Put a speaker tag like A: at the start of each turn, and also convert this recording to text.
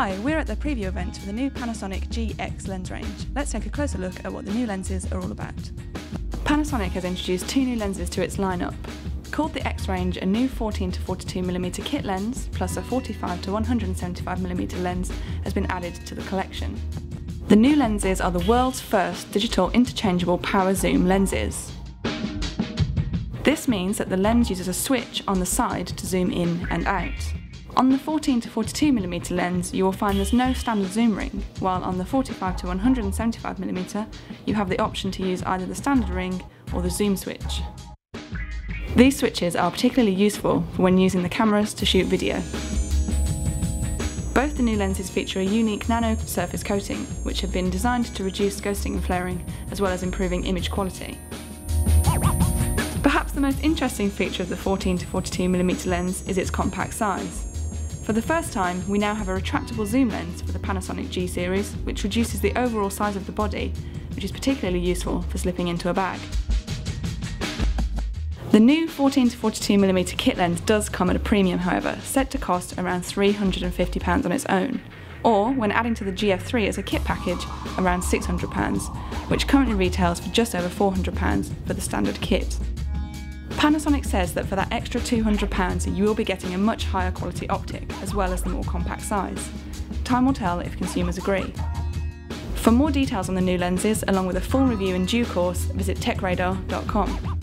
A: Hi, we're at the preview event for the new Panasonic GX lens range. Let's take a closer look at what the new lenses are all about. Panasonic has introduced two new lenses to its lineup. Called the X range, a new 14 to 42mm kit lens plus a 45 to 175mm lens has been added to the collection. The new lenses are the world's first digital interchangeable power zoom lenses. This means that the lens uses a switch on the side to zoom in and out. On the 14 to 42mm lens, you will find there's no standard zoom ring, while on the 45 to 175mm, you have the option to use either the standard ring or the zoom switch. These switches are particularly useful when using the cameras to shoot video. Both the new lenses feature a unique nano surface coating, which have been designed to reduce ghosting and flaring, as well as improving image quality. Perhaps the most interesting feature of the 14 to 42mm lens is its compact size. For the first time, we now have a retractable zoom lens for the Panasonic G series, which reduces the overall size of the body, which is particularly useful for slipping into a bag. The new 14 to 42mm kit lens does come at a premium, however, set to cost around £350 on its own, or when adding to the GF3 as a kit package, around £600, which currently retails for just over £400 for the standard kit. Panasonic says that for that extra £200 you will be getting a much higher quality optic, as well as the more compact size. Time will tell if consumers agree. For more details on the new lenses, along with a full review in due course, visit techradar.com.